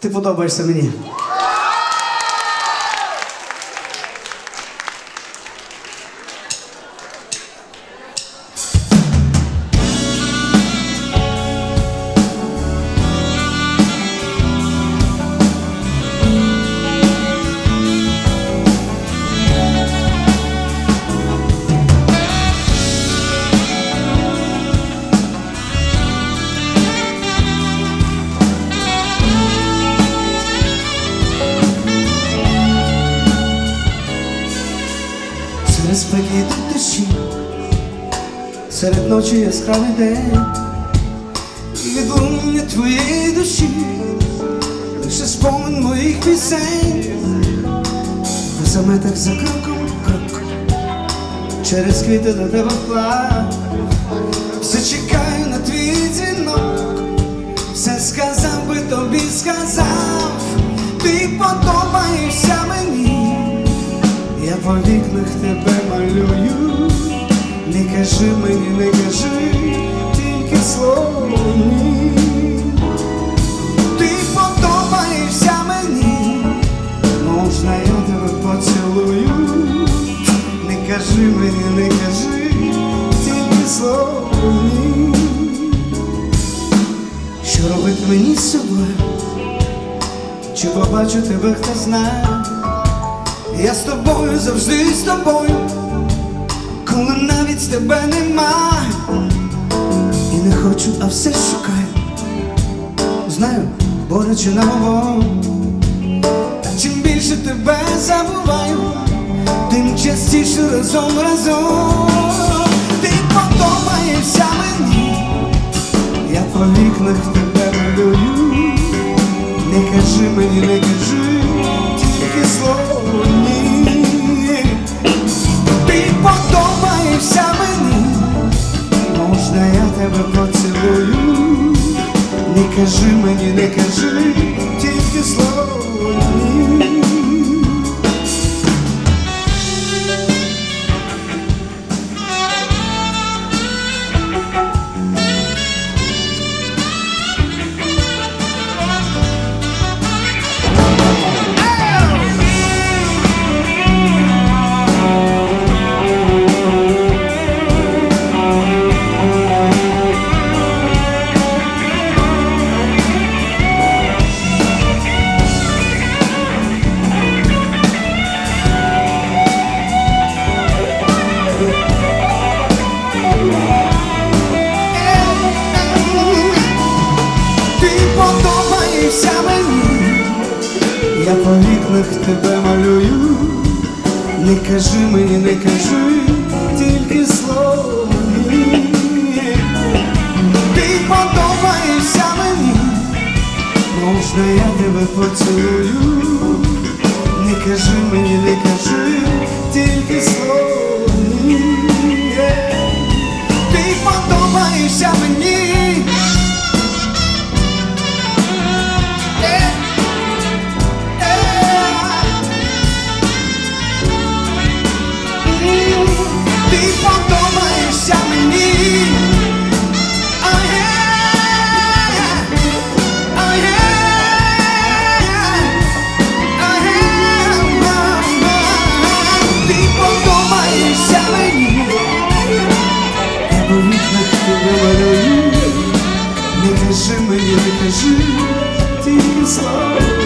Ти подобаєшся мені. Спекіти душі, серед ночі яскравий день, і відлуння твоєї душі, лише спомин моїх пісень, по заметах за кроком крок, через квіти до тебе вклад, все чекаю на твій дзвінок, все сказав би тобі сказав, ти подобаєшся мені. Я по вікнах тебе кажи мені, не кажи, тільки слово ні. Ти подобаєшся мені, можна я тебе поцілую, не кажи мені, не кажи, тільки слово ні. Що робити мені з собою? Чи побачу тебе, хто знає? Я з тобою завжди з тобою, навіть тебе немає, і не хочу, а все шукаю. Знаю, боляче на та чим більше тебе забуваю, тим частіше разом разом. Ти подобаєшся мені, я по вікнах тебе малюю, не кажи мені, не кажи, не кажи мені, не кажи, тільки слово я по тебе малюю, не кажи мені, не кажи, тільки слово. Ти подобаєшся мені, можна я тебе поцілую, не кажи мені, не кажи, тільки слово. Мені, не кажи, тільки слава